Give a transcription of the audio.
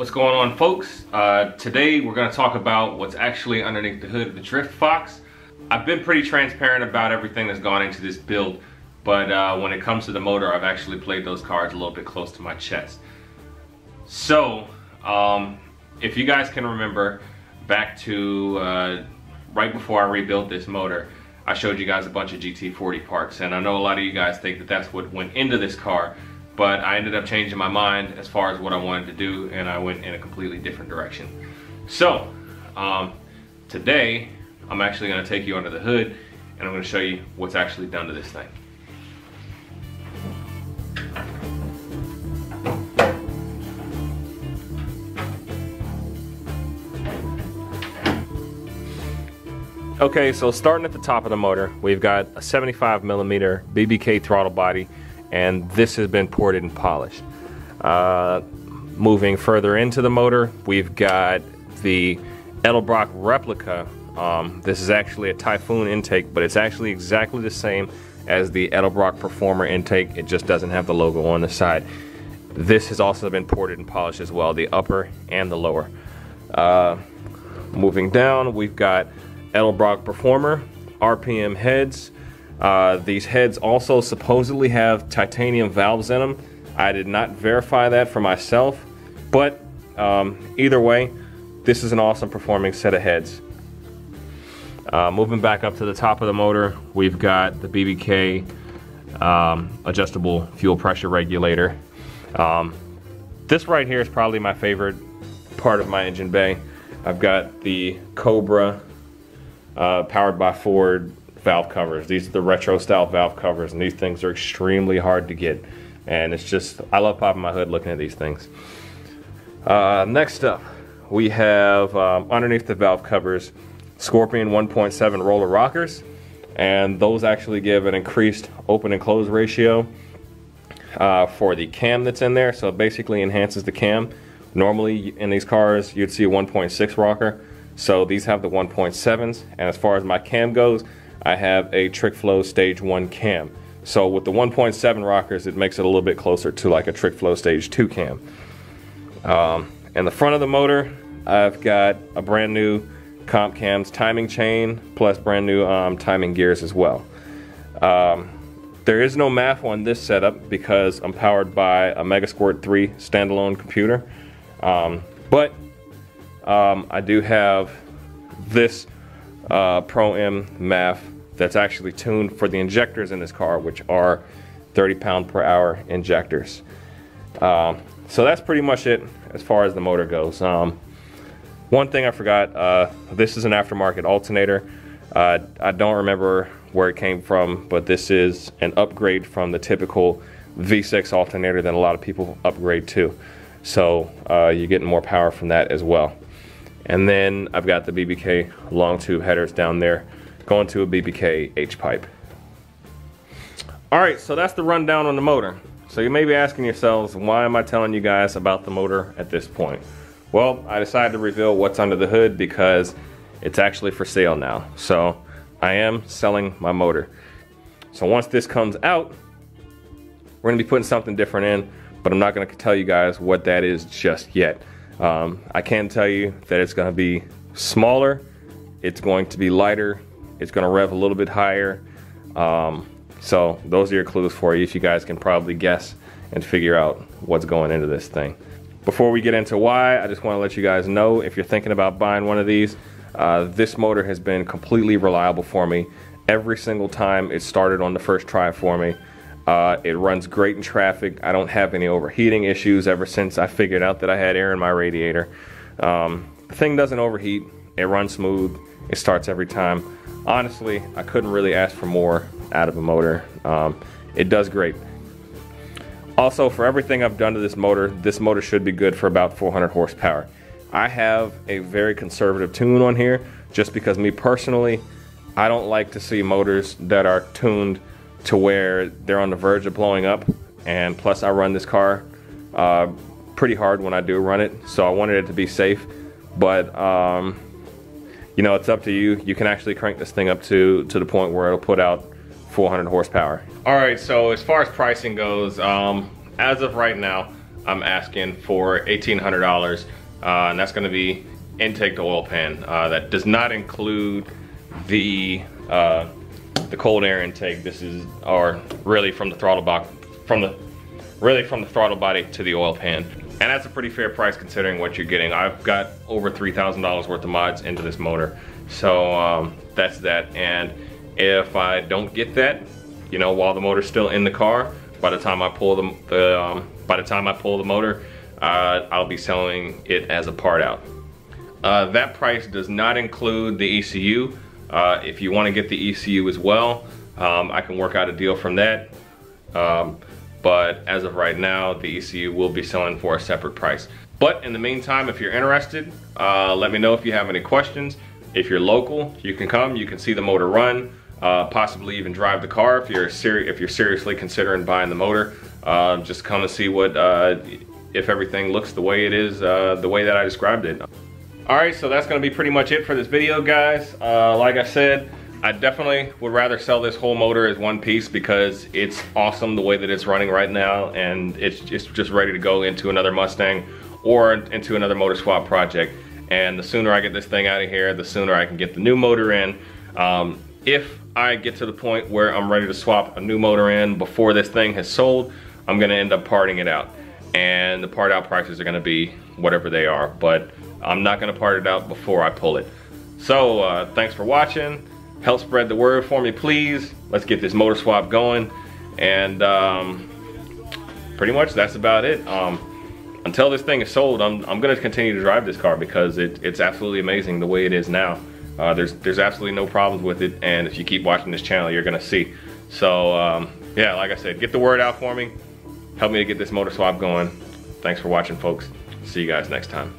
What's going on folks? Uh, today we're going to talk about what's actually underneath the hood of the Drift Fox. I've been pretty transparent about everything that's gone into this build, but uh, when it comes to the motor, I've actually played those cards a little bit close to my chest. So, um, if you guys can remember back to uh, right before I rebuilt this motor, I showed you guys a bunch of GT40 parts, and I know a lot of you guys think that that's what went into this car, but I ended up changing my mind as far as what I wanted to do and I went in a completely different direction. So um, today I'm actually going to take you under the hood and I'm going to show you what's actually done to this thing. Okay, so starting at the top of the motor, we've got a 75 millimeter BBK throttle body and this has been ported and polished. Uh, moving further into the motor, we've got the Edelbrock replica. Um, this is actually a Typhoon intake, but it's actually exactly the same as the Edelbrock Performer intake. It just doesn't have the logo on the side. This has also been ported and polished as well, the upper and the lower. Uh, moving down, we've got Edelbrock Performer, RPM heads, uh, these heads also supposedly have titanium valves in them. I did not verify that for myself, but um, either way, this is an awesome performing set of heads. Uh, moving back up to the top of the motor, we've got the BBK um, adjustable fuel pressure regulator. Um, this right here is probably my favorite part of my engine bay. I've got the Cobra uh, powered by Ford valve covers. These are the retro style valve covers and these things are extremely hard to get. And it's just, I love popping my hood looking at these things. Uh, next up, we have um, underneath the valve covers, Scorpion 1.7 roller rockers. And those actually give an increased open and close ratio uh, for the cam that's in there. So it basically enhances the cam. Normally in these cars, you'd see a 1.6 rocker. So these have the 1.7s. And as far as my cam goes, I have a TrickFlow Stage 1 cam. So with the 1.7 rockers, it makes it a little bit closer to like a TrickFlow Stage 2 cam. Um, the front of the motor, I've got a brand new comp cams timing chain, plus brand new um, timing gears as well. Um, there is no MAF on this setup because I'm powered by a Megasquirt 3 standalone computer. Um, but um, I do have this uh, Pro M MAF that's actually tuned for the injectors in this car, which are 30 pound per hour injectors. Um, so that's pretty much it as far as the motor goes. Um, one thing I forgot, uh, this is an aftermarket alternator. Uh, I don't remember where it came from, but this is an upgrade from the typical V6 alternator that a lot of people upgrade to. So uh, you're getting more power from that as well. And then I've got the BBK long tube headers down there going to a BBK H-pipe. All right, so that's the rundown on the motor. So you may be asking yourselves, why am I telling you guys about the motor at this point? Well, I decided to reveal what's under the hood because it's actually for sale now. So I am selling my motor. So once this comes out, we're gonna be putting something different in, but I'm not gonna tell you guys what that is just yet. Um, I can tell you that it's going to be smaller, it's going to be lighter, it's going to rev a little bit higher. Um, so those are your clues for you if you guys can probably guess and figure out what's going into this thing. Before we get into why, I just want to let you guys know if you're thinking about buying one of these, uh, this motor has been completely reliable for me. Every single time it started on the first try for me. Uh, it runs great in traffic. I don't have any overheating issues ever since I figured out that I had air in my radiator. Um, the thing doesn't overheat. It runs smooth. It starts every time. Honestly, I couldn't really ask for more out of a motor. Um, it does great. Also, for everything I've done to this motor, this motor should be good for about 400 horsepower. I have a very conservative tune on here just because me personally, I don't like to see motors that are tuned to where they're on the verge of blowing up. And plus, I run this car uh, pretty hard when I do run it, so I wanted it to be safe. But um, you know, it's up to you. You can actually crank this thing up to to the point where it'll put out 400 horsepower. All right, so as far as pricing goes, um, as of right now, I'm asking for $1,800 uh, and that's gonna be intake to oil pan. Uh, that does not include the uh, the cold air intake. This is, or really from the throttle box, from the, really from the throttle body to the oil pan. And that's a pretty fair price considering what you're getting. I've got over $3,000 worth of mods into this motor. So um, that's that. And if I don't get that, you know, while the motor's still in the car, by the time I pull the, the um, by the time I pull the motor, uh, I'll be selling it as a part out. Uh, that price does not include the ECU. Uh, if you want to get the ECU as well, um, I can work out a deal from that. Um, but as of right now, the ECU will be selling for a separate price. But in the meantime, if you're interested, uh, let me know if you have any questions. If you're local, you can come, you can see the motor run, uh, possibly even drive the car if you're if you're seriously considering buying the motor. Uh, just come and see what uh, if everything looks the way it is, uh, the way that I described it. All right, so that's gonna be pretty much it for this video, guys. Uh, like I said, I definitely would rather sell this whole motor as one piece because it's awesome the way that it's running right now and it's, it's just ready to go into another Mustang or into another motor swap project. And the sooner I get this thing out of here, the sooner I can get the new motor in. Um, if I get to the point where I'm ready to swap a new motor in before this thing has sold, I'm gonna end up parting it out. And the part out prices are gonna be whatever they are, but I'm not gonna part it out before I pull it. So uh, thanks for watching help spread the word for me, please. Let's get this motor swap going. And um, pretty much that's about it. Um, until this thing is sold, I'm, I'm gonna continue to drive this car because it, it's absolutely amazing the way it is now. Uh, there's, there's absolutely no problems with it. And if you keep watching this channel, you're gonna see. So um, yeah, like I said, get the word out for me. Help me to get this motor swap going. Thanks for watching, folks. See you guys next time.